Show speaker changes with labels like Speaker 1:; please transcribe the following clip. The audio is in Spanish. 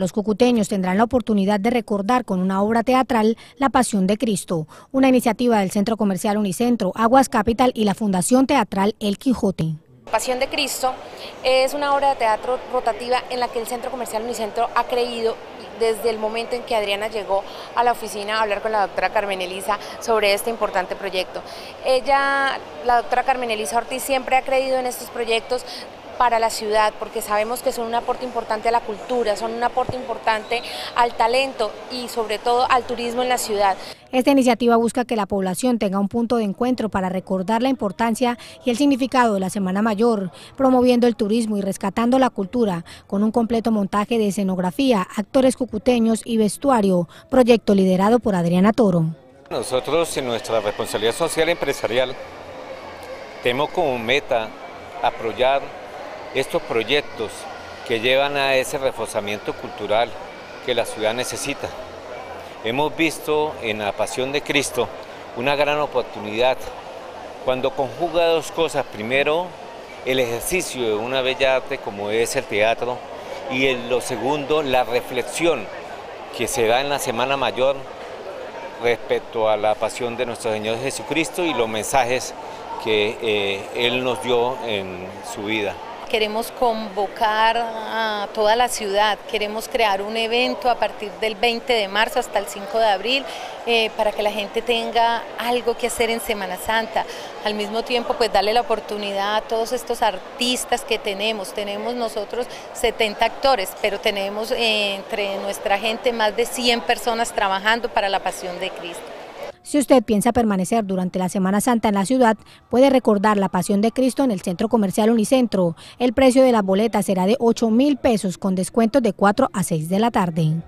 Speaker 1: Los cucuteños tendrán la oportunidad de recordar con una obra teatral La Pasión de Cristo, una iniciativa del Centro Comercial Unicentro, Aguas Capital y la Fundación Teatral El Quijote.
Speaker 2: Pasión de Cristo es una obra de teatro rotativa en la que el Centro Comercial Unicentro ha creído desde el momento en que Adriana llegó a la oficina a hablar con la doctora Carmen Elisa sobre este importante proyecto. Ella, la doctora Carmen Elisa Ortiz, siempre ha creído en estos proyectos para la ciudad, porque sabemos que son un aporte importante a la cultura, son un aporte importante al talento y sobre todo al turismo en la ciudad.
Speaker 1: Esta iniciativa busca que la población tenga un punto de encuentro para recordar la importancia y el significado de la Semana Mayor, promoviendo el turismo y rescatando la cultura, con un completo montaje de escenografía, actores cucuteños y vestuario, proyecto liderado por Adriana Toro.
Speaker 3: Nosotros en nuestra responsabilidad social empresarial tenemos como meta apoyar estos proyectos que llevan a ese reforzamiento cultural que la ciudad necesita. Hemos visto en la Pasión de Cristo una gran oportunidad cuando conjuga dos cosas. Primero, el ejercicio de una bella arte como es el teatro y en lo segundo, la reflexión que se da en la Semana Mayor respecto a la pasión de nuestro Señor Jesucristo y los mensajes que eh, Él nos dio en su vida
Speaker 4: queremos convocar a toda la ciudad, queremos crear un evento a partir del 20 de marzo hasta el 5 de abril eh, para que la gente tenga algo que hacer en Semana Santa. Al mismo tiempo, pues darle la oportunidad a todos estos artistas que tenemos. Tenemos nosotros 70 actores, pero tenemos eh, entre nuestra gente más de 100 personas trabajando para la Pasión de Cristo.
Speaker 1: Si usted piensa permanecer durante la Semana Santa en la ciudad, puede recordar la Pasión de Cristo en el Centro Comercial Unicentro. El precio de la boleta será de 8 mil pesos con descuentos de 4 a 6 de la tarde.